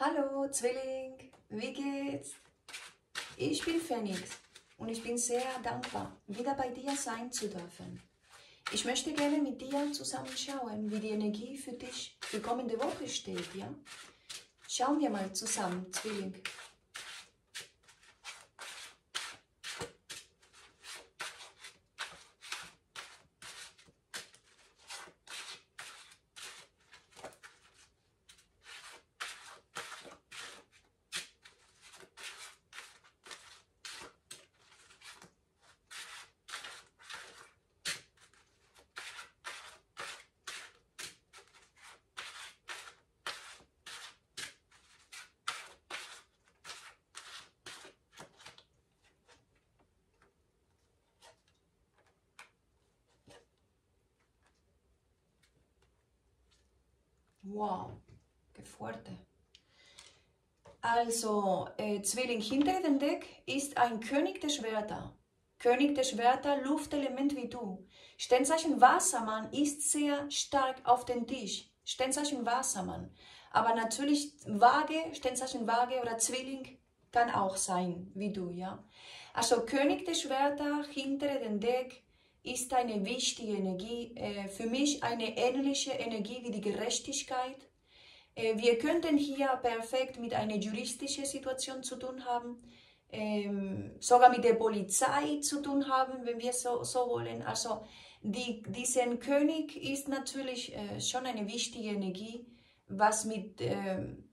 Hallo Zwilling, wie geht's? Ich bin Phoenix und ich bin sehr dankbar, wieder bei dir sein zu dürfen. Ich möchte gerne mit dir zusammen schauen, wie die Energie für dich für kommende Woche steht, ja? Schauen wir mal zusammen, Zwilling. Also, äh, Zwilling hinter dem Deck ist ein König der Schwerter. König der Schwerter, Luftelement wie du. Sternzeichen Wassermann ist sehr stark auf den Tisch. Sternzeichen Wassermann. Aber natürlich Waage, Sternzeichen Waage oder Zwilling kann auch sein, wie du, ja. Also König der Schwerter hinter dem Deck ist eine wichtige Energie, äh, für mich eine ähnliche Energie wie die Gerechtigkeit. Äh, wir könnten hier perfekt mit einer juristischen Situation zu tun haben, ähm, sogar mit der Polizei zu tun haben, wenn wir so, so wollen. Also die, diesen König ist natürlich äh, schon eine wichtige Energie, was mit ähm,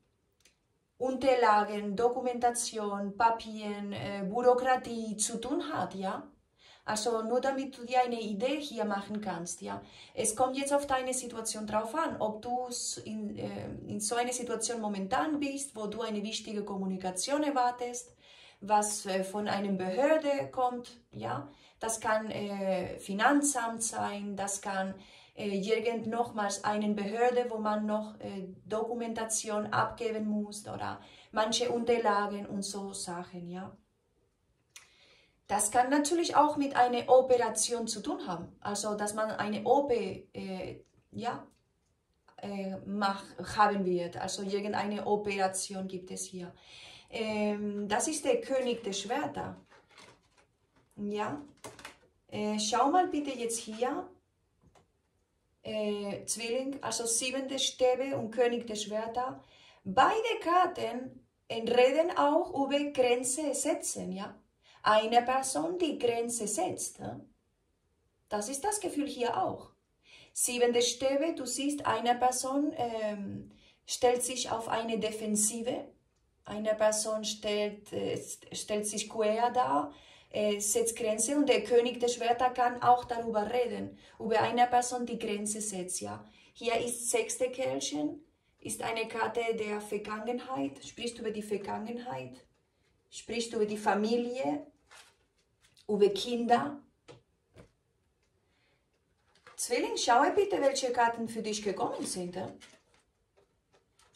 Unterlagen, Dokumentation, Papieren, äh, Bürokratie zu tun hat, ja. Also nur damit du dir eine Idee hier machen kannst. Ja. Es kommt jetzt auf deine Situation drauf an, ob du in, äh, in so einer Situation momentan bist, wo du eine wichtige Kommunikation erwartest, was äh, von einem Behörde kommt. Ja. Das kann äh, Finanzamt sein, das kann äh, irgend nochmals eine Behörde, wo man noch äh, Dokumentation abgeben muss oder manche Unterlagen und so Sachen. Ja. Das kann natürlich auch mit einer Operation zu tun haben. Also, dass man eine OP äh, ja, äh, mach, haben wird. Also, irgendeine Operation gibt es hier. Ähm, das ist der König der Schwerter. Ja. Äh, schau mal bitte jetzt hier. Äh, Zwilling, also siebente Stäbe und König der Schwerter. Beide Karten reden auch über Grenze setzen, ja eine Person die Grenze setzt. Das ist das Gefühl hier auch. Siebente Stäbe, du siehst, eine Person ähm, stellt sich auf eine Defensive, eine Person stellt, äh, stellt sich quer da, äh, setzt Grenze und der König der Schwerter kann auch darüber reden, über eine Person die Grenze setzt. Ja. Hier ist sechste Kelchen, ist eine Karte der Vergangenheit, spricht über die Vergangenheit, spricht über die Familie, über Kinder. Zwilling, schaue bitte, welche Karten für dich gekommen sind.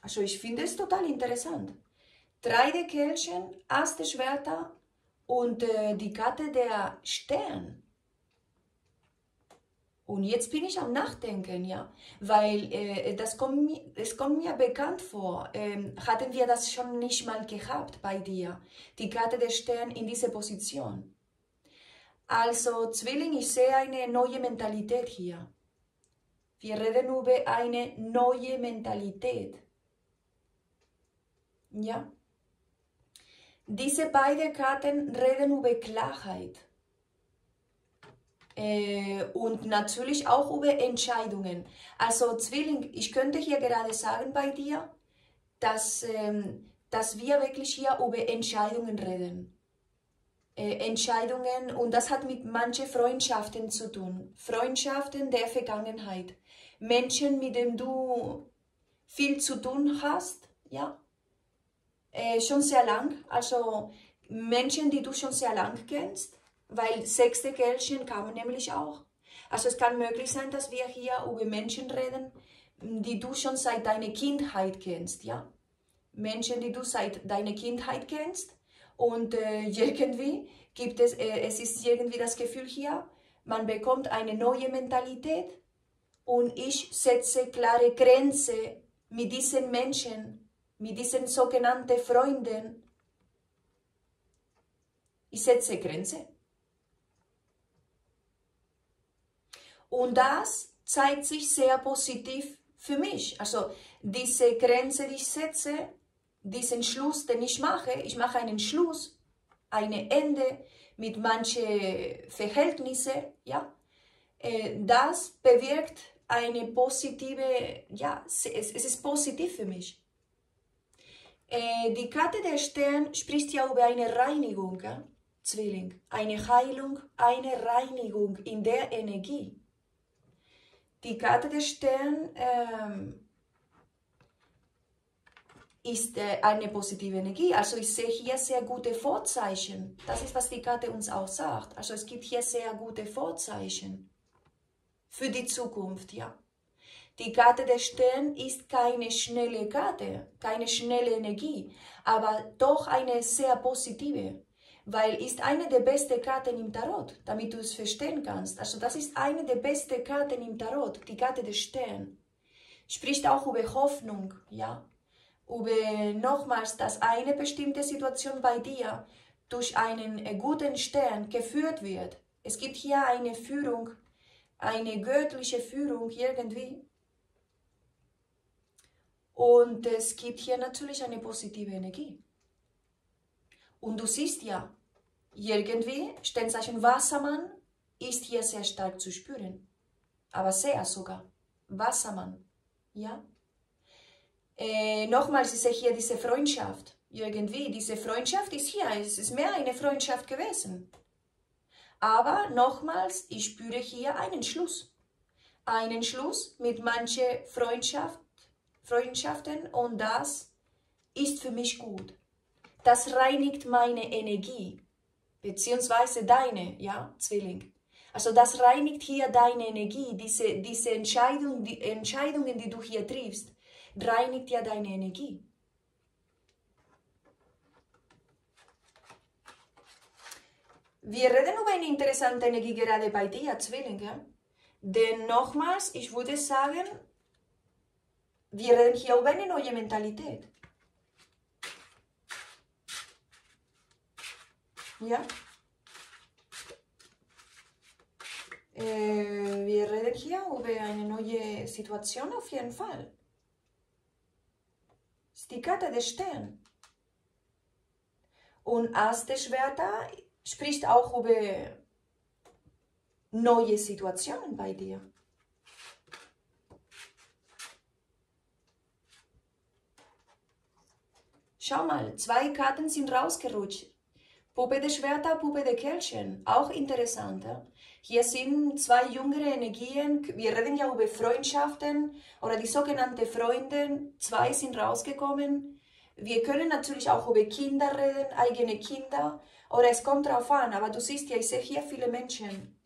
Also ich finde es total interessant. Drei der Kelchen, der Schwerter und äh, die Karte der Stern. Und jetzt bin ich am Nachdenken, ja, weil äh, das, kommt, das kommt mir bekannt vor. Ähm, hatten wir das schon nicht mal gehabt bei dir, die Karte der Stern in dieser Position. Also Zwilling, ich sehe eine neue Mentalität hier. Wir reden über eine neue Mentalität. Ja? Diese beiden Karten reden über Klarheit. Äh, und natürlich auch über Entscheidungen. Also Zwilling, ich könnte hier gerade sagen bei dir, dass, ähm, dass wir wirklich hier über Entscheidungen reden. Äh, Entscheidungen und das hat mit manchen Freundschaften zu tun. Freundschaften der Vergangenheit. Menschen, mit denen du viel zu tun hast, ja, äh, schon sehr lang. Also Menschen, die du schon sehr lang kennst, weil sechste Gälchen kamen nämlich auch. Also es kann möglich sein, dass wir hier über Menschen reden, die du schon seit deiner Kindheit kennst, ja. Menschen, die du seit deiner Kindheit kennst und äh, irgendwie gibt es, äh, es ist irgendwie das Gefühl hier, man bekommt eine neue Mentalität und ich setze klare Grenzen mit diesen Menschen, mit diesen sogenannten Freunden, ich setze Grenze. Und das zeigt sich sehr positiv für mich. Also diese Grenze, die ich setze, diesen Schluss, den ich mache, ich mache einen Schluss, ein Ende mit manchen Verhältnissen, ja, äh, das bewirkt eine positive, ja, es, ist positiv für mich. Äh, die Karte der Stern spricht ja über eine Reinigung, ja? Zwilling, eine Heilung, eine Reinigung in der Energie. Die Karte der Stern ähm, ist äh, eine positive Energie. Also ich sehe hier sehr gute Vorzeichen. Das ist, was die Karte uns auch sagt. Also es gibt hier sehr gute Vorzeichen für die Zukunft, ja. Die Karte der Stern ist keine schnelle Karte, keine schnelle Energie, aber doch eine sehr positive, weil ist eine der besten Karten im Tarot, damit du es verstehen kannst. Also das ist eine der besten Karten im Tarot, die Karte der Stern. Spricht auch über Hoffnung, ja, über nochmals, dass eine bestimmte Situation bei dir durch einen äh, guten Stern geführt wird. Es gibt hier eine Führung, eine göttliche Führung irgendwie. Und es gibt hier natürlich eine positive Energie. Und du siehst ja, irgendwie, Sternzeichen Wassermann ist hier sehr stark zu spüren. Aber sehr sogar. Wassermann. Ja? Äh, nochmals, ich sehe hier diese Freundschaft. Irgendwie, diese Freundschaft ist hier. Es ist mehr eine Freundschaft gewesen. Aber nochmals, ich spüre hier einen Schluss. Einen Schluss mit manchen Freundschaft, Freundschaften und das ist für mich gut. Das reinigt meine Energie, beziehungsweise deine, ja, Zwilling. Also das reinigt hier deine Energie, diese, diese Entscheidung, die Entscheidungen, die du hier triffst, reinigt ja deine Energie. Wir reden über eine interessante Energie gerade bei dir, Zwillinge. Denn nochmals, ich würde sagen, wir reden hier über eine neue Mentalität. Ja? Äh, wir reden hier über eine neue Situation auf jeden Fall. Die Karte des Stern. Und erste Schwerter spricht auch über neue Situationen bei dir. Schau mal, zwei Karten sind rausgerutscht. Puppe der Schwerter, Puppe der Kelchen. Auch interessant. Hier sind zwei jüngere Energien. Wir reden ja über Freundschaften oder die sogenannten Freunde. Zwei sind rausgekommen. Wir können natürlich auch über Kinder reden, eigene Kinder. Oder es kommt drauf an, aber du siehst ja, ich sehe hier viele Menschen.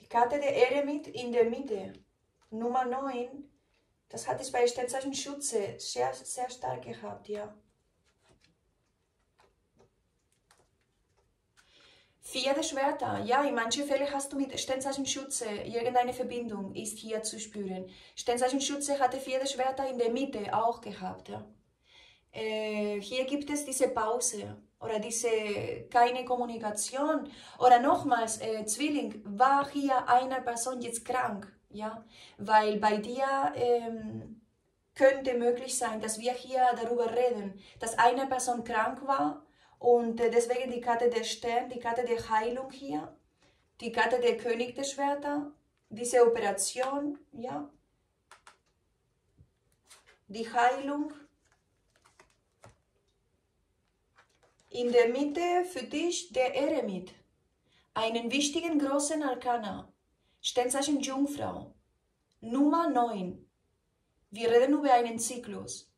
Die Karte der Eremit in der Mitte, Nummer 9, das hat es bei Sternzeichen Schütze sehr, sehr stark gehabt, ja. Vier Schwerter. Ja, in manchen Fällen hast du mit Sternzeichen Schütze irgendeine Verbindung, ist hier zu spüren. Sternzeichen Schütze hatte vier Schwerter in der Mitte auch gehabt. Ja. Äh, hier gibt es diese Pause oder diese keine Kommunikation. Oder nochmals, äh, Zwilling, war hier eine Person jetzt krank? Ja, weil bei dir ähm, könnte möglich sein, dass wir hier darüber reden, dass eine Person krank war und äh, deswegen die Karte der Stern, die Karte der Heilung hier, die Karte der König der Schwerter, diese Operation, ja, die Heilung. In der Mitte für dich der Eremit, einen wichtigen großen Arkana, Sternzeichen Jungfrau, Nummer 9. Wir reden über einen Zyklus.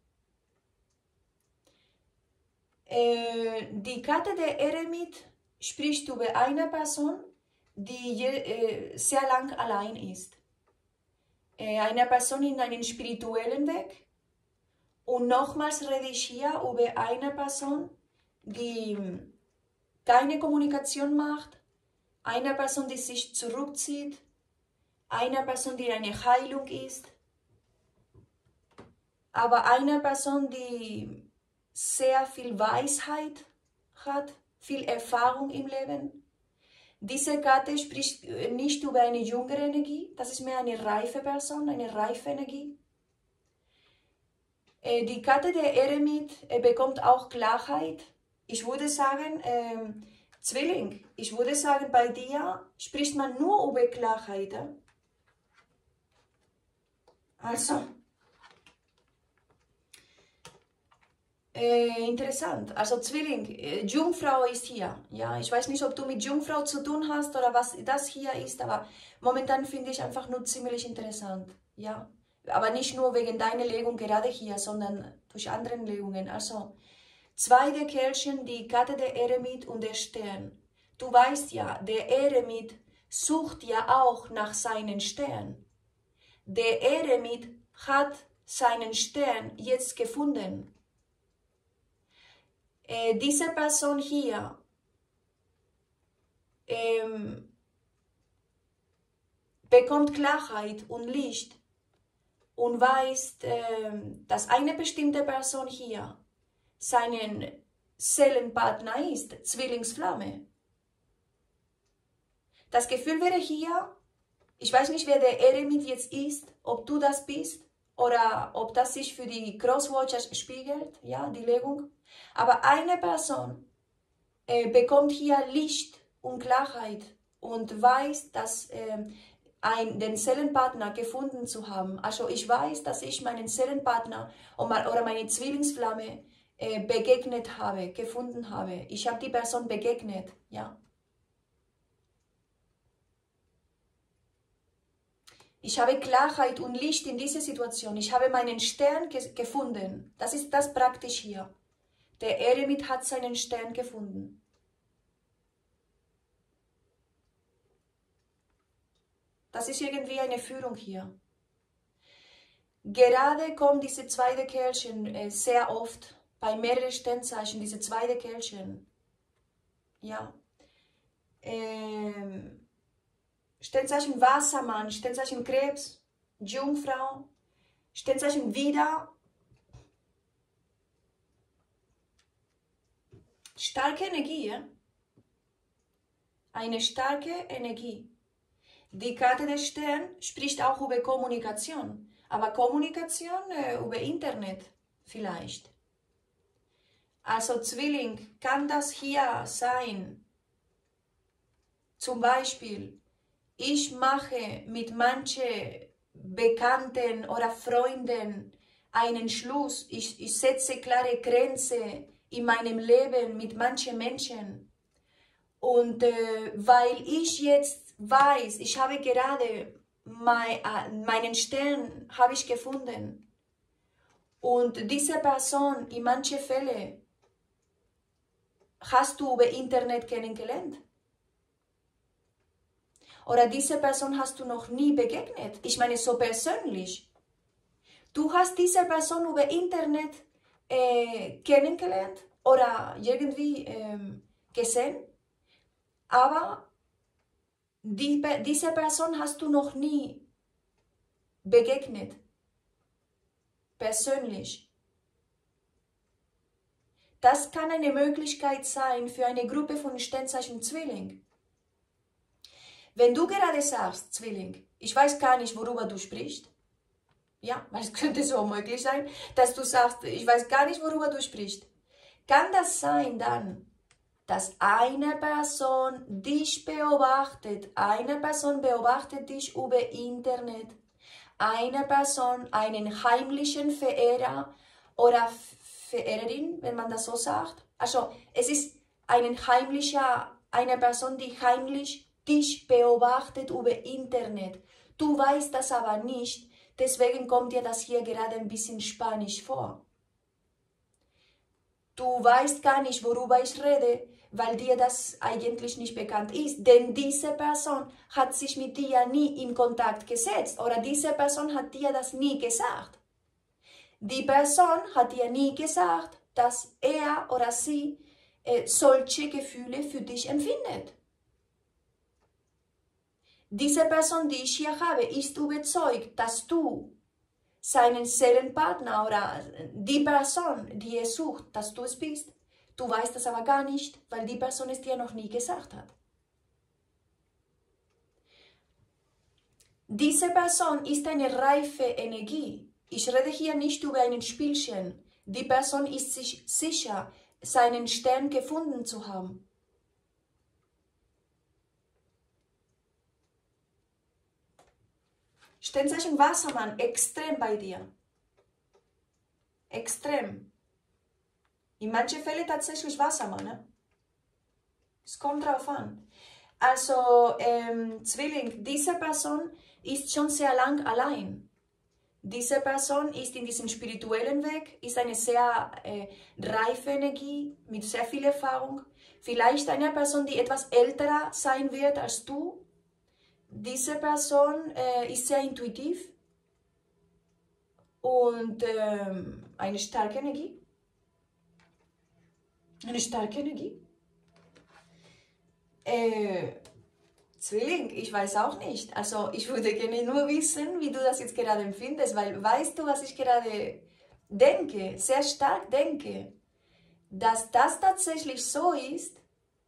Äh, die Karte der Eremit spricht über eine Person, die äh, sehr lang allein ist. Äh, eine Person in einem spirituellen Weg. Und nochmals rede ich hier über eine Person, die keine Kommunikation macht, Eine Person, die sich zurückzieht, eine Person, die eine Heilung ist, aber eine Person, die sehr viel Weisheit hat, viel Erfahrung im Leben. Diese Karte spricht nicht über eine jüngere Energie, das ist mehr eine reife Person, eine reife Energie. Äh, die Karte der Eremit äh, bekommt auch Klarheit. Ich würde sagen, ähm, Zwilling, ich würde sagen, bei dir spricht man nur über Klarheit. Also, Äh, interessant. Also Zwilling, äh, Jungfrau ist hier. Ja, ich weiß nicht, ob du mit Jungfrau zu tun hast oder was das hier ist, aber momentan finde ich einfach nur ziemlich interessant. Ja, aber nicht nur wegen deiner Legung gerade hier, sondern durch andere Legungen. Also zwei der Kerlchen, die Karte der Eremit und der Stern. Du weißt ja, der Eremit sucht ja auch nach seinen Stern. Der Eremit hat seinen Stern jetzt gefunden äh, diese Person hier ähm, bekommt Klarheit und Licht und weiß, äh, dass eine bestimmte Person hier seinen Seelenpartner ist, Zwillingsflamme. Das Gefühl wäre hier, ich weiß nicht, wer der Eremit jetzt ist, ob du das bist oder ob das sich für die Crosswatchers spiegelt, ja, die Legung. Aber eine Person äh, bekommt hier Licht und Klarheit und weiß, dass äh, ein, den Seelenpartner gefunden zu haben. Also ich weiß, dass ich meinen Seelenpartner oder meine Zwillingsflamme äh, begegnet habe, gefunden habe. Ich habe die Person begegnet, ja. Ich habe Klarheit und Licht in dieser Situation. Ich habe meinen Stern ge gefunden. Das ist das praktisch hier. Der Eremit hat seinen Stern gefunden. Das ist irgendwie eine Führung hier. Gerade kommt diese zweite Kerlchen äh, sehr oft bei mehreren Sternzeichen, diese zweite Kerlchen. Ja. Ähm, Sternzeichen Wassermann, Sternzeichen Krebs, Jungfrau, Sternzeichen Widder Starke Energie, ja? Eine starke Energie. Die Karte des Stern spricht auch über Kommunikation, aber Kommunikation äh, über Internet vielleicht. Also Zwilling, kann das hier sein? Zum Beispiel, ich mache mit manchen Bekannten oder Freunden einen Schluss, ich, ich setze klare Grenzen in meinem Leben mit manchen Menschen. Und äh, weil ich jetzt weiß, ich habe gerade mein, äh, meinen Stern habe ich gefunden. Und diese Person in manchen Fällen hast du über Internet kennengelernt. Oder diese Person hast du noch nie begegnet. Ich meine so persönlich. Du hast diese Person über Internet äh, kennengelernt oder irgendwie ähm, gesehen, aber die, diese Person hast du noch nie begegnet, persönlich. Das kann eine Möglichkeit sein für eine Gruppe von Sternzeichen Zwilling. Wenn du gerade sagst, Zwilling, ich weiß gar nicht, worüber du sprichst, ja, weil es könnte so möglich sein, dass du sagst, ich weiß gar nicht, worüber du sprichst. Kann das sein dann, dass eine Person dich beobachtet, eine Person beobachtet dich über Internet, eine Person einen heimlichen Verehrer oder Verehrerin, wenn man das so sagt. Also es ist ein heimlicher, eine Person, die heimlich dich beobachtet über Internet. Du weißt das aber nicht, Deswegen kommt dir das hier gerade ein bisschen spanisch vor. Du weißt gar nicht, worüber ich rede, weil dir das eigentlich nicht bekannt ist. Denn diese Person hat sich mit dir nie in Kontakt gesetzt oder diese Person hat dir das nie gesagt. Die Person hat dir nie gesagt, dass er oder sie äh, solche Gefühle für dich empfindet. Diese Person, die ich hier habe, ist überzeugt, dass du seinen Seelenpartner oder die Person, die er sucht, dass du es bist. Du weißt das aber gar nicht, weil die Person es dir noch nie gesagt hat. Diese Person ist eine reife Energie. Ich rede hier nicht über ein Spielchen. Die Person ist sich sicher, seinen Stern gefunden zu haben. Sternzeichen Wassermann, extrem bei dir. Extrem. In manchen Fällen tatsächlich Wassermann. Ne? Es kommt drauf an. Also ähm, Zwilling, diese Person ist schon sehr lang allein. Diese Person ist in diesem spirituellen Weg, ist eine sehr äh, reife Energie mit sehr viel Erfahrung. Vielleicht eine Person, die etwas älter sein wird als du. Diese Person äh, ist sehr intuitiv und äh, eine starke Energie. Eine starke Energie. Äh, Zwilling, ich weiß auch nicht. Also ich würde gerne nur wissen, wie du das jetzt gerade empfindest, weil weißt du, was ich gerade denke, sehr stark denke, dass das tatsächlich so ist,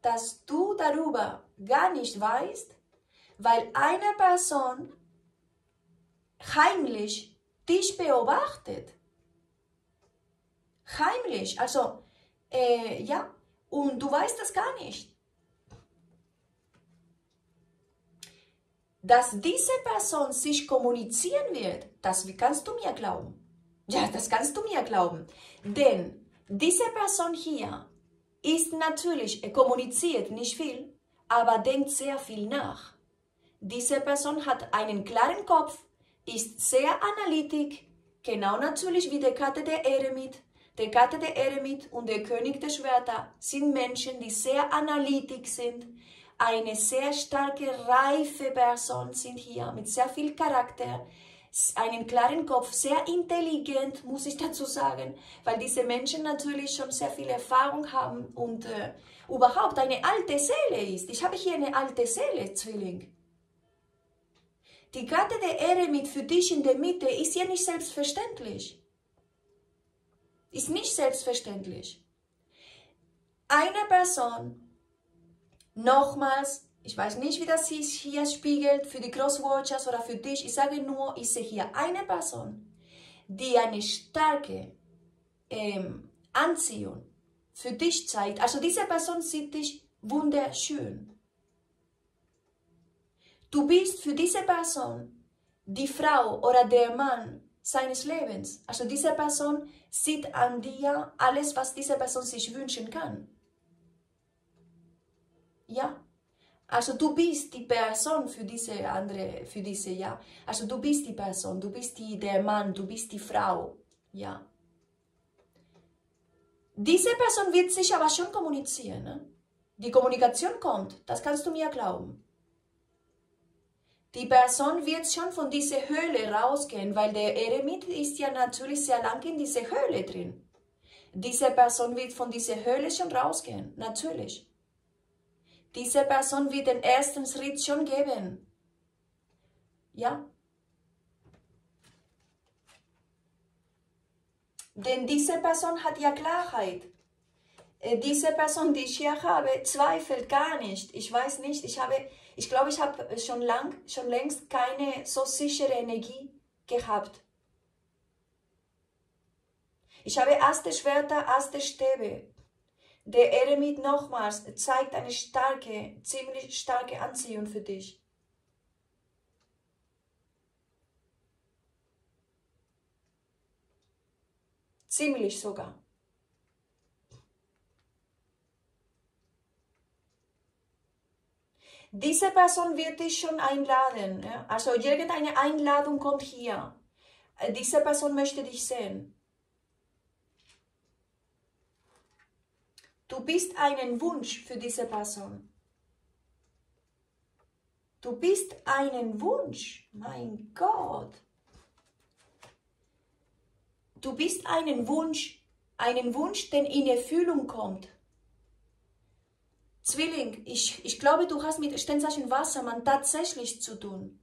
dass du darüber gar nicht weißt, weil eine Person heimlich dich beobachtet. Heimlich, also äh, ja, und du weißt das gar nicht. dass diese Person sich kommunizieren wird, das kannst du mir glauben. Ja, das kannst du mir glauben. Denn diese Person hier ist natürlich, er kommuniziert nicht viel, aber denkt sehr viel nach. Diese Person hat einen klaren Kopf, ist sehr analytisch, genau natürlich wie der Karte der Eremit. Der Karte der Eremit und der König der Schwerter sind Menschen, die sehr analytisch sind, eine sehr starke, reife Person sind hier mit sehr viel Charakter, einen klaren Kopf, sehr intelligent, muss ich dazu sagen, weil diese Menschen natürlich schon sehr viel Erfahrung haben und äh, überhaupt eine alte Seele ist. Ich habe hier eine alte Seele, Zwilling. Die Karte der Ehre mit für dich in der Mitte ist ja nicht selbstverständlich. Ist nicht selbstverständlich. Eine Person Nochmals, ich weiß nicht, wie das sich hier spiegelt für die Crosswatchers oder für dich. Ich sage nur, ich sehe hier eine Person, die eine starke ähm, Anziehung für dich zeigt. Also diese Person sieht dich wunderschön. Du bist für diese Person die Frau oder der Mann seines Lebens. Also diese Person sieht an dir alles, was diese Person sich wünschen kann. Ja. Also du bist die Person für diese andere, für diese, ja. Also du bist die Person, du bist die, der Mann, du bist die Frau, ja. Diese Person wird sich aber schon kommunizieren. Ne? Die Kommunikation kommt, das kannst du mir glauben. Die Person wird schon von dieser Höhle rausgehen, weil der Eremit ist ja natürlich sehr lang in dieser Höhle drin. Diese Person wird von dieser Höhle schon rausgehen, natürlich. Diese Person wird den ersten Schritt schon geben. Ja? Denn diese Person hat ja Klarheit. Äh, diese Person, die ich hier habe, zweifelt gar nicht. Ich weiß nicht, ich habe, ich glaube, ich habe schon lang, schon längst keine so sichere Energie gehabt. Ich habe erste Schwerter, erste Stäbe. Der Eremit nochmals zeigt eine starke, ziemlich starke Anziehung für dich. Ziemlich sogar. Diese Person wird dich schon einladen. Ja? Also irgendeine Einladung kommt hier. Diese Person möchte dich sehen. Du bist einen Wunsch für diese Person. Du bist einen Wunsch, mein Gott. Du bist einen Wunsch, einen Wunsch, der in Erfüllung kommt. Zwilling, ich, ich glaube, du hast mit Sternzeichen Wassermann tatsächlich zu tun.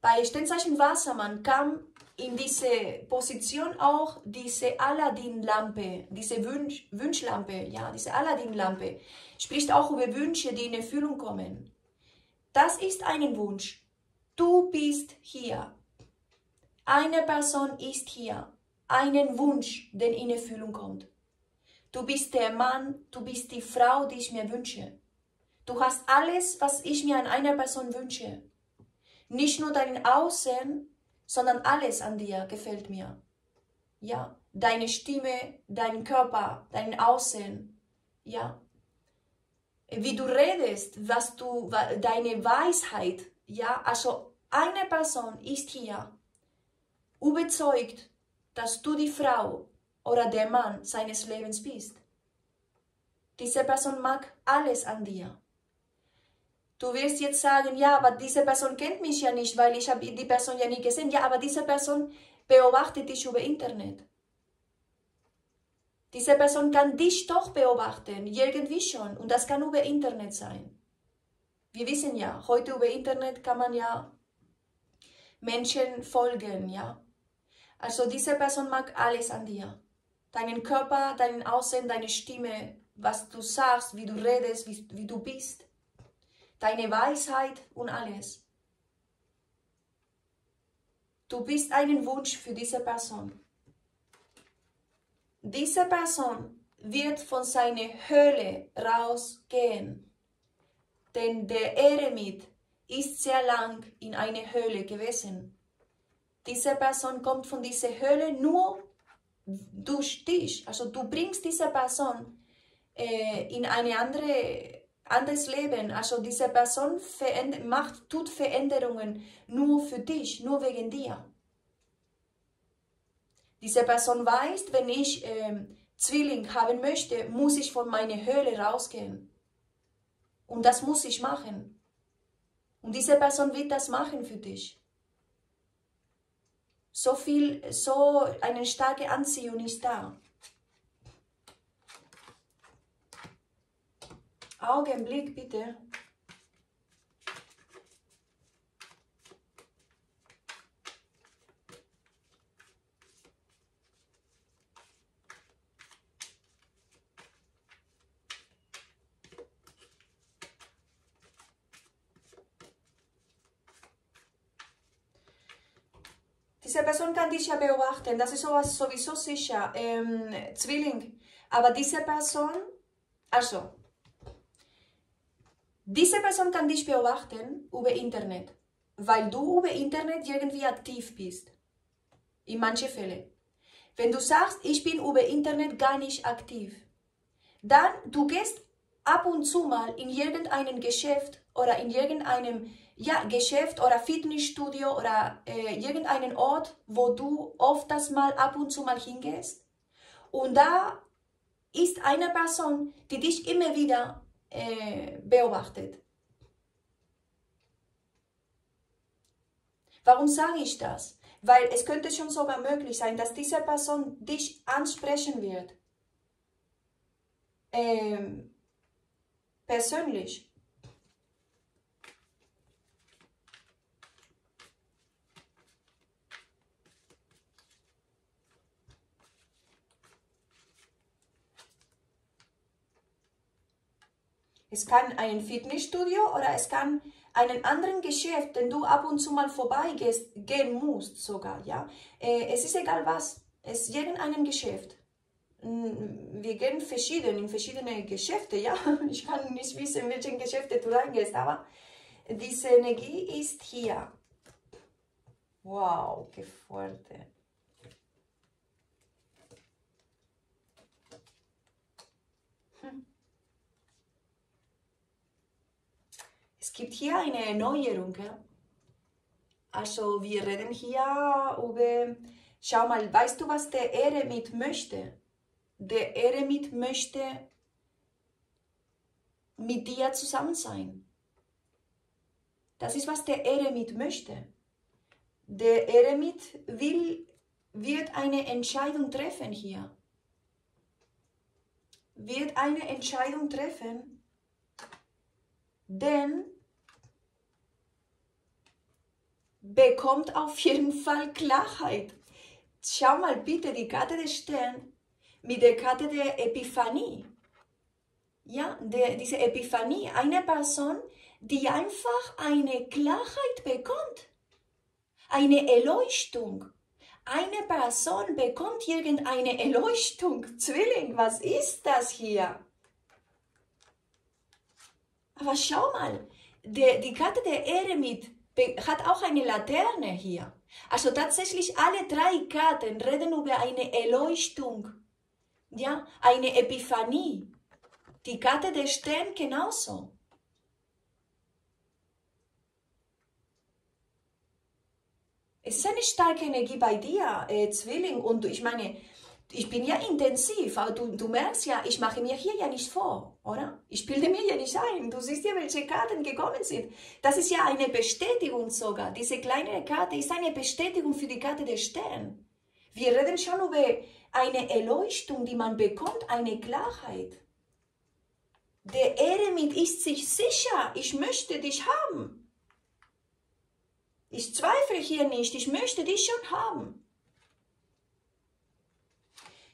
Bei Sternzeichen Wassermann kam in diese Position auch diese Aladdin-Lampe, diese Wünsch Wunschlampe, ja, diese Aladdin-Lampe, spricht auch über Wünsche, die in Erfüllung kommen. Das ist ein Wunsch. Du bist hier. Eine Person ist hier. Einen Wunsch, der in Erfüllung kommt. Du bist der Mann, du bist die Frau, die ich mir wünsche. Du hast alles, was ich mir an einer Person wünsche. Nicht nur dein Aussehen, sondern alles an dir gefällt mir. Ja, deine Stimme, dein Körper, dein Aussehen. Ja, wie du redest, was du, deine Weisheit. Ja, also eine Person ist hier überzeugt, dass du die Frau oder der Mann seines Lebens bist. Diese Person mag alles an dir. Du wirst jetzt sagen, ja, aber diese Person kennt mich ja nicht, weil ich habe die Person ja nie gesehen. Ja, aber diese Person beobachtet dich über Internet. Diese Person kann dich doch beobachten, irgendwie schon. Und das kann über Internet sein. Wir wissen ja, heute über Internet kann man ja Menschen folgen, ja. Also diese Person mag alles an dir deinen Körper, dein Aussehen, deine Stimme, was du sagst, wie du redest, wie, wie du bist, deine Weisheit und alles. Du bist einen Wunsch für diese Person. Diese Person wird von seiner Höhle rausgehen, denn der Eremit ist sehr lang in einer Höhle gewesen. Diese Person kommt von dieser Höhle nur durch dich, also du bringst diese Person äh, in ein andere, anderes Leben, also diese Person macht, tut Veränderungen nur für dich, nur wegen dir. Diese Person weiß, wenn ich äh, Zwilling haben möchte, muss ich von meiner Höhle rausgehen. Und das muss ich machen. Und diese Person wird das machen für dich so viel, so eine starke Anziehung ist da. Augenblick bitte. Diese Person kann dich ja beobachten, das ist sowas sowieso sicher. Ähm, Zwilling. Aber diese Person, also, diese Person kann dich beobachten über Internet, weil du über Internet irgendwie aktiv bist. In manchen Fällen. Wenn du sagst, ich bin über Internet gar nicht aktiv, dann du gehst ab und zu mal in irgendeinem Geschäft oder in irgendeinem ja, Geschäft oder Fitnessstudio oder äh, irgendeinen Ort, wo du oft das mal ab und zu mal hingehst. Und da ist eine Person, die dich immer wieder äh, beobachtet. Warum sage ich das? Weil es könnte schon sogar möglich sein, dass diese Person dich ansprechen wird. Ähm, persönlich. Es kann ein Fitnessstudio oder es kann einen anderen Geschäft, den du ab und zu mal vorbeigehen musst sogar, ja. Äh, es ist egal was, es ist irgendein Geschäft. Wir gehen verschieden, in verschiedene Geschäfte, ja. Ich kann nicht wissen, in welche Geschäfte du reingehst, aber diese Energie ist hier. Wow, qué gibt hier eine Erneuerung. Ja? Also wir reden hier über, schau mal, weißt du, was der Eremit möchte? Der Eremit möchte mit dir zusammen sein. Das ist, was der Eremit möchte. Der Eremit will, wird eine Entscheidung treffen hier. Wird eine Entscheidung treffen, denn bekommt auf jeden Fall Klarheit. Schau mal bitte die Karte des Stern mit der Karte der Epiphanie. Ja, der, diese Epiphanie, eine Person, die einfach eine Klarheit bekommt, eine Erleuchtung. Eine Person bekommt irgendeine Erleuchtung. Zwilling, was ist das hier? Aber schau mal, der, die Karte der Eremit hat auch eine Laterne hier. Also tatsächlich alle drei Karten reden über eine Erleuchtung, ja, eine Epiphanie. Die Karte der Stern genauso. Es ist eine starke Energie bei dir, äh, Zwilling. Und ich meine, ich bin ja intensiv, aber du, du merkst ja, ich mache mir hier ja nicht vor, oder? Ich bilde mir ja nicht ein. Du siehst ja, welche Karten gekommen sind. Das ist ja eine Bestätigung sogar. Diese kleine Karte ist eine Bestätigung für die Karte der Stern. Wir reden schon über eine Erleuchtung, die man bekommt, eine Klarheit. Der Eremit ist sich sicher, ich möchte dich haben. Ich zweifle hier nicht, ich möchte dich schon haben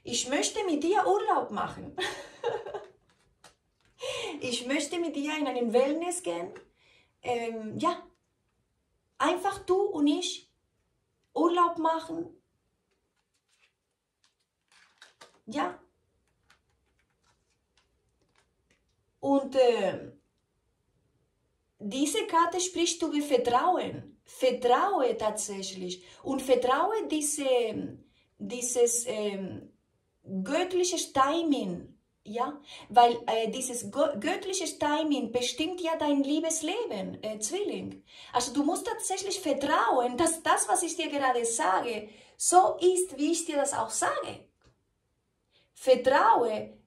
ich möchte mit dir Urlaub machen. ich möchte mit dir in einen Wellness gehen. Ähm, ja, einfach du und ich Urlaub machen. Ja. Und äh, diese Karte spricht über Vertrauen. Vertraue tatsächlich. Und vertraue diese, dieses ähm, göttliches Timing, ja, weil äh, dieses göttliche Timing bestimmt ja dein Liebesleben, äh, Zwilling. Also du musst tatsächlich vertrauen, dass das, was ich dir gerade sage, so ist, wie ich dir das auch sage. Vertraue,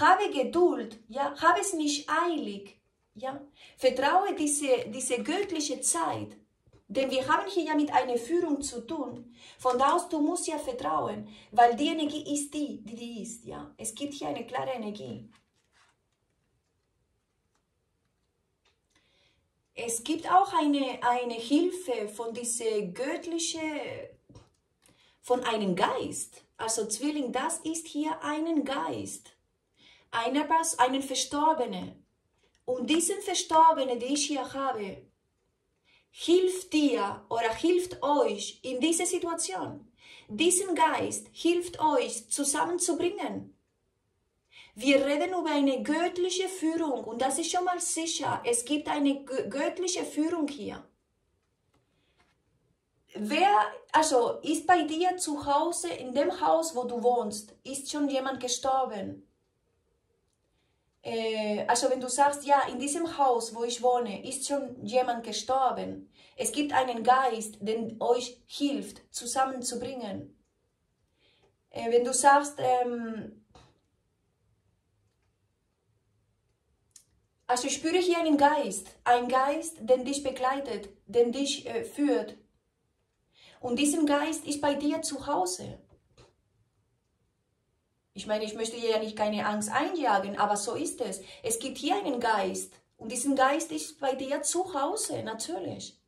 habe Geduld, ja, habe es nicht eilig, ja. Vertraue diese, diese göttliche Zeit. Denn wir haben hier ja mit einer Führung zu tun. Von da aus, du musst ja vertrauen, weil die Energie ist die, die die ist. Ja? Es gibt hier eine klare Energie. Es gibt auch eine, eine Hilfe von dieser göttlichen, von einem Geist. Also Zwilling, das ist hier ein Geist. Einer, einen Verstorbenen. Und diesen Verstorbenen, die ich hier habe, hilft dir oder hilft euch in dieser Situation. Diesen Geist hilft euch zusammenzubringen. Wir reden über eine göttliche Führung und das ist schon mal sicher. Es gibt eine göttliche Führung hier. Wer, also ist bei dir zu Hause, in dem Haus, wo du wohnst, ist schon jemand gestorben? Äh, also wenn du sagst, ja, in diesem Haus, wo ich wohne, ist schon jemand gestorben. Es gibt einen Geist, der euch hilft, zusammenzubringen. Äh, wenn du sagst, ähm, also ich spüre hier einen Geist, ein Geist, der dich begleitet, der dich äh, führt. Und diesen Geist ist bei dir zu Hause. Ich meine, ich möchte dir ja nicht keine Angst einjagen, aber so ist es. Es gibt hier einen Geist und diesen Geist ist bei dir zu Hause, natürlich.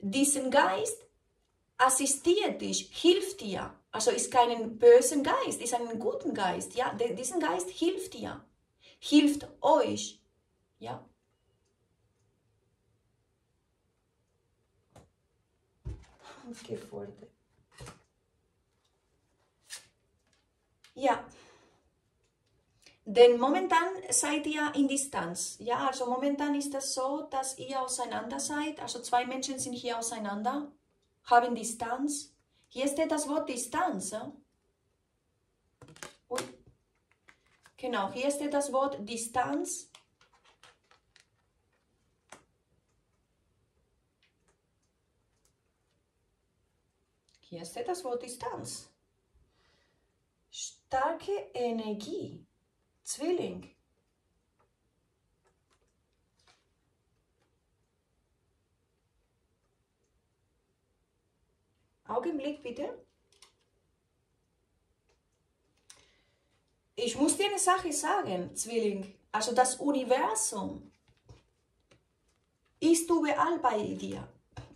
Diesen Geist assistiert dich, hilft dir. Also ist keinen bösen Geist, ist einen guten Geist. Ja, diesen Geist hilft dir, hilft euch. Ja. Gefordert. Ja. Denn momentan seid ihr in Distanz. Ja, also momentan ist es so, dass ihr auseinander seid. Also zwei Menschen sind hier auseinander, haben Distanz. Hier steht das Wort Distanz. Ja? Genau, hier steht das Wort Distanz. Hier steht das Wort Distanz starke Energie. Zwilling. Augenblick bitte. Ich muss dir eine Sache sagen, Zwilling. Also das Universum, bist du überall bei dir.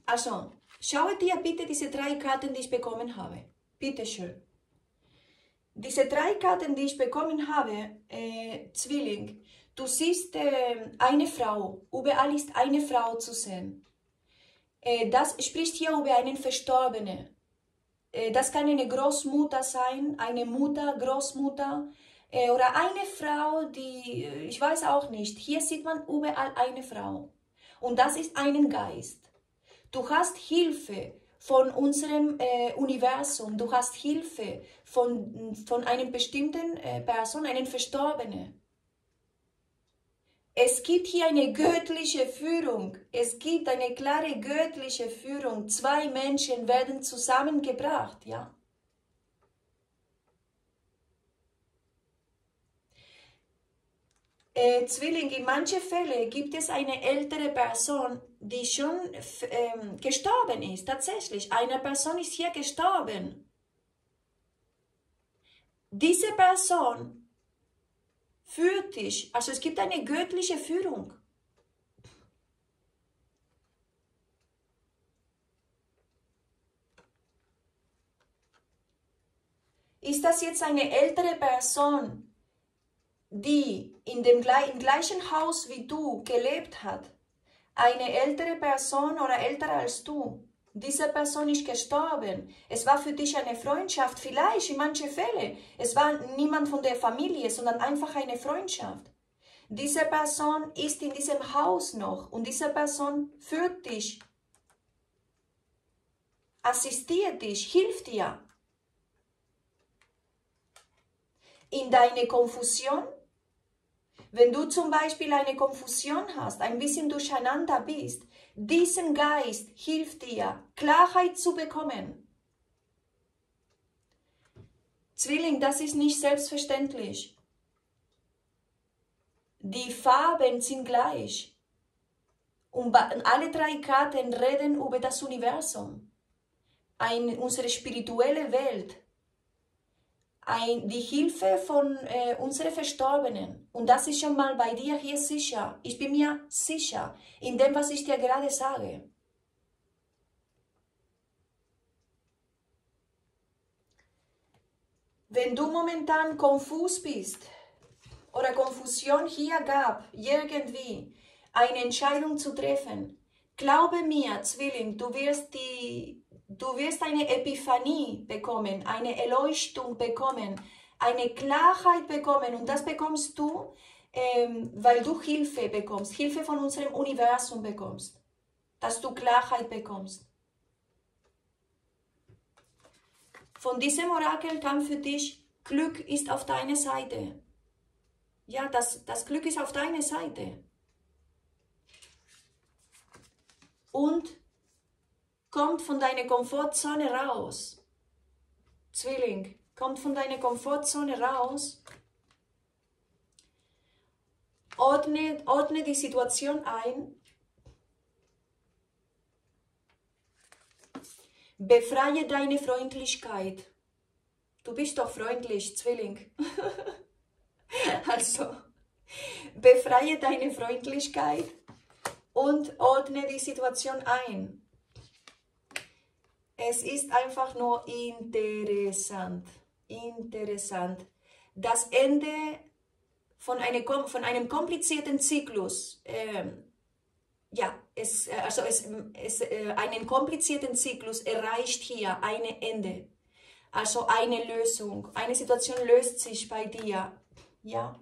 Also, schaue dir bitte diese drei Karten, die ich bekommen habe. Bitte schön. Diese drei Karten, die ich bekommen habe, äh, Zwilling, du siehst äh, eine Frau, überall ist eine Frau zu sehen. Äh, das spricht hier über einen Verstorbenen. Äh, das kann eine Großmutter sein, eine Mutter, Großmutter äh, oder eine Frau, die, äh, ich weiß auch nicht, hier sieht man überall eine Frau. Und das ist ein Geist. Du hast Hilfe von unserem äh, Universum, du hast Hilfe von, von einem bestimmten äh, Person, einen Verstorbenen. Es gibt hier eine göttliche Führung. Es gibt eine klare göttliche Führung. Zwei Menschen werden zusammengebracht, ja. Äh, Zwilling, in manchen Fällen gibt es eine ältere Person, die schon ähm, gestorben ist. Tatsächlich, eine Person ist hier gestorben. Diese Person führt dich, also es gibt eine göttliche Führung. Ist das jetzt eine ältere Person, die in dem im gleichen Haus wie du gelebt hat, eine ältere Person oder älter als du, diese Person ist gestorben. Es war für dich eine Freundschaft, vielleicht in manchen Fällen. Es war niemand von der Familie, sondern einfach eine Freundschaft. Diese Person ist in diesem Haus noch und diese Person führt dich, assistiert dich, hilft dir. In deine Konfusion wenn du zum Beispiel eine Konfusion hast, ein bisschen durcheinander bist, diesen Geist hilft dir, Klarheit zu bekommen. Zwilling, das ist nicht selbstverständlich. Die Farben sind gleich. Und alle drei Karten reden über das Universum, ein, unsere spirituelle Welt, ein, die Hilfe von äh, unseren Verstorbenen. Und das ist schon mal bei dir hier sicher. Ich bin mir sicher in dem, was ich dir gerade sage. Wenn du momentan konfus bist oder Konfusion hier gab, irgendwie eine Entscheidung zu treffen, glaube mir, Zwilling, du wirst die Du wirst eine Epiphanie bekommen, eine Erleuchtung bekommen, eine Klarheit bekommen und das bekommst du, ähm, weil du Hilfe bekommst, Hilfe von unserem Universum bekommst, dass du Klarheit bekommst. Von diesem Orakel kam für dich, Glück ist auf deiner Seite. Ja, das, das Glück ist auf deiner Seite. Und Kommt von deiner Komfortzone raus. Zwilling, kommt von deiner Komfortzone raus. Ordne, ordne die Situation ein. Befreie deine Freundlichkeit. Du bist doch freundlich, Zwilling. also, befreie deine Freundlichkeit und ordne die Situation ein. Es ist einfach nur interessant. Interessant. Das Ende von, eine, von einem komplizierten Zyklus. Ähm, ja, es, äh, also es, es, äh, einen komplizierten Zyklus erreicht hier ein Ende. Also eine Lösung. Eine Situation löst sich bei dir. Ja.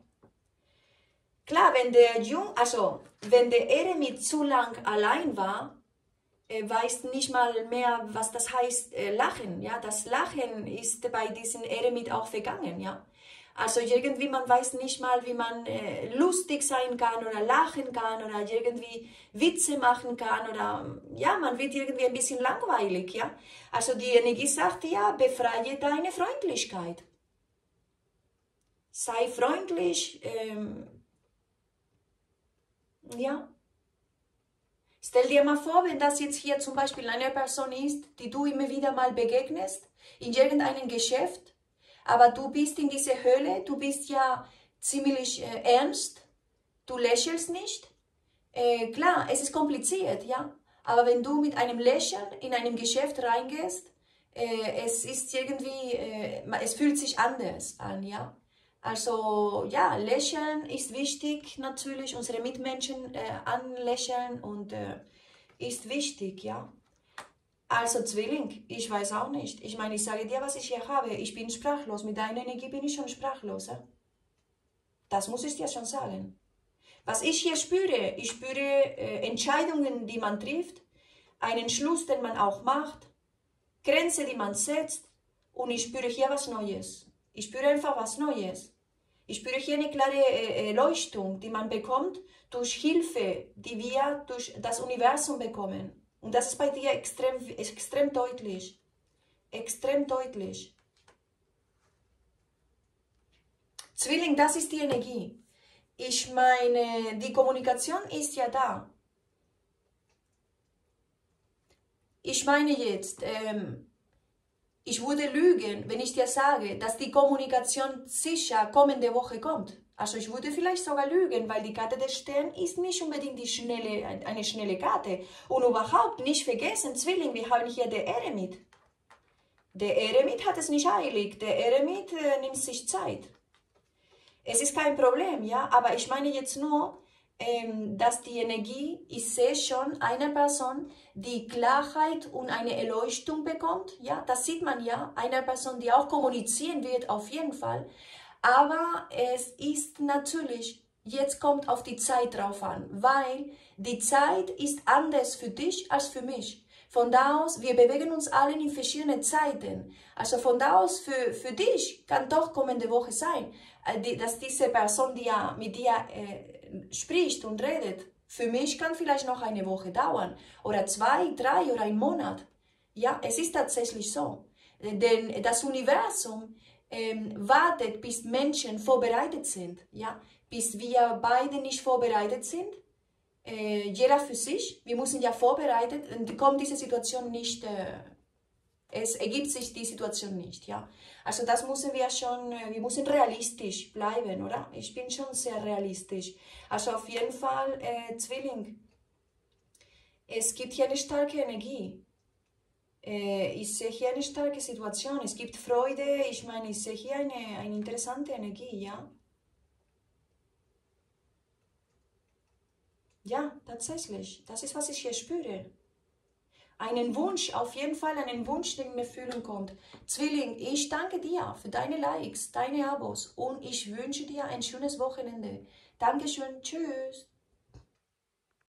Klar, wenn der Jung, also wenn der Eremit zu lang allein war, weiß nicht mal mehr, was das heißt, äh, lachen. Ja, das Lachen ist bei diesen Eremit auch vergangen. Ja, also irgendwie man weiß nicht mal, wie man äh, lustig sein kann oder lachen kann oder irgendwie Witze machen kann oder ja, man wird irgendwie ein bisschen langweilig. Ja, also die Energie sagt ja, befreie deine Freundlichkeit. Sei freundlich. Ähm, ja, Stell dir mal vor, wenn das jetzt hier zum Beispiel eine Person ist, die du immer wieder mal begegnest, in irgendeinem Geschäft, aber du bist in dieser Höhle, du bist ja ziemlich äh, ernst, du lächelst nicht, Äh, klar, es ist kompliziert, ja. Aber wenn du mit einem Lächeln in einem Geschäft reingehst, äh, es ist irgendwie, äh, es fühlt sich anders an, ja. Also ja, lächeln ist wichtig natürlich, unsere Mitmenschen äh, anlächeln und äh, ist wichtig, ja. Also Zwilling, ich weiß auch nicht. Ich meine, ich sage dir, was ich hier habe. Ich bin sprachlos. Mit deiner Energie bin ich schon sprachlos. Ja? Das muss ich dir schon sagen. Was ich hier spüre, ich spüre äh, Entscheidungen, die man trifft, einen Schluss, den man auch macht, Grenze, die man setzt und ich spüre hier was Neues. Ich spüre einfach was Neues. Ich spüre hier eine klare äh, Erleuchtung, die man bekommt durch Hilfe, die wir durch das Universum bekommen. Und das ist bei dir extrem, extrem deutlich. Extrem deutlich. Zwilling, das ist die Energie. Ich meine, die Kommunikation ist ja da. Ich meine jetzt, ähm, ich würde lügen, wenn ich dir sage, dass die Kommunikation sicher kommende Woche kommt. Also ich würde vielleicht sogar lügen, weil die Karte des Stern ist nicht unbedingt die schnelle, eine schnelle Karte. Und überhaupt nicht vergessen, Zwilling, wir haben hier der Eremit. Der Eremit hat es nicht eilig, der Eremit äh, nimmt sich Zeit. Es ist kein Problem, ja, aber ich meine jetzt nur, dass die Energie, ich sehe schon eine Person, die Klarheit und eine Erleuchtung bekommt. Ja, das sieht man ja. Eine Person, die auch kommunizieren wird, auf jeden Fall. Aber es ist natürlich, jetzt kommt auf die Zeit drauf an, weil die Zeit ist anders für dich als für mich. Von da aus, wir bewegen uns alle in verschiedenen Zeiten. Also von da aus, für, für dich kann doch kommende Woche sein, äh, dass diese Person, die ja mit dir äh, spricht und redet, für mich kann vielleicht noch eine Woche dauern oder zwei, drei oder ein Monat. Ja, es ist tatsächlich so. Denn das Universum ähm, wartet, bis Menschen vorbereitet sind. Ja, bis wir beide nicht vorbereitet sind. Äh, jeder für sich. Wir müssen ja vorbereitet, dann kommt diese Situation nicht äh, es ergibt sich die Situation nicht, ja. Also das müssen wir schon, äh, wir müssen realistisch bleiben, oder? Ich bin schon sehr realistisch. Also auf jeden Fall, äh, Zwilling, es gibt hier eine starke Energie. Äh, ich sehe hier eine starke Situation. Es gibt Freude, ich meine, ich sehe hier eine, eine interessante Energie, ja. Ja, tatsächlich. Das ist, was ich hier spüre einen Wunsch, auf jeden Fall einen Wunsch, den mir fühlen kommt. Zwilling, ich danke dir für deine Likes, deine Abos und ich wünsche dir ein schönes Wochenende. Dankeschön, tschüss.